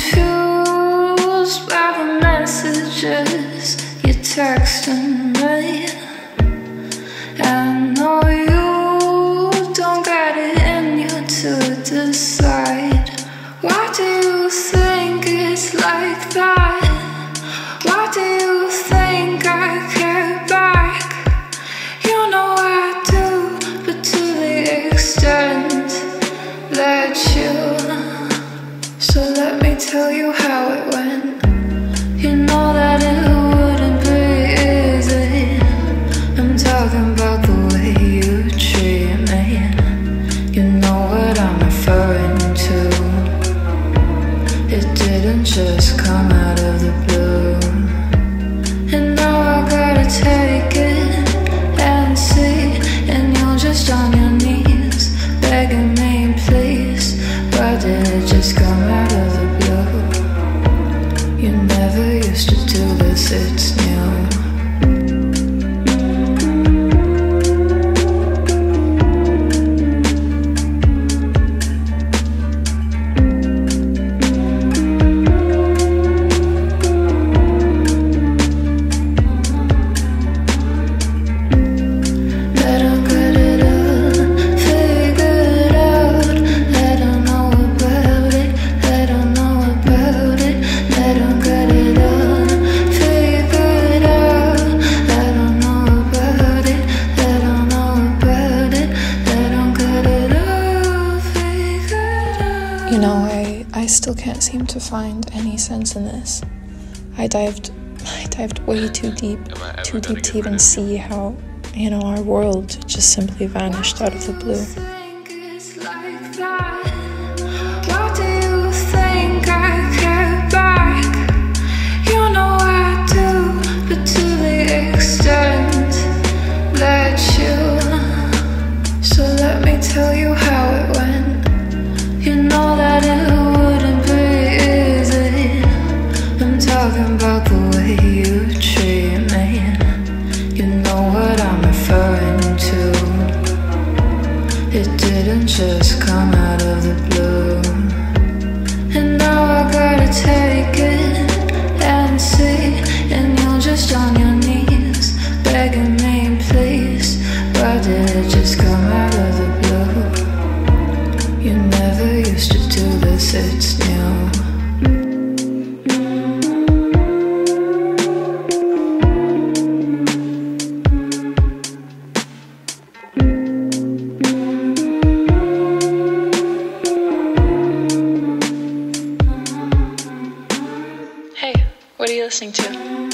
confused by the messages you're texting me. tell you how it went. You know that it wouldn't be easy. I'm talking about the way you treat me. You know what I'm You never used to do this, it's new. You know, I, I still can't seem to find any sense in this. I dived I dived way too deep, too deep to even see how, you know, our world just simply vanished out of the blue. It didn't just come out of the blue. And now I gotta take it. What are you listening to?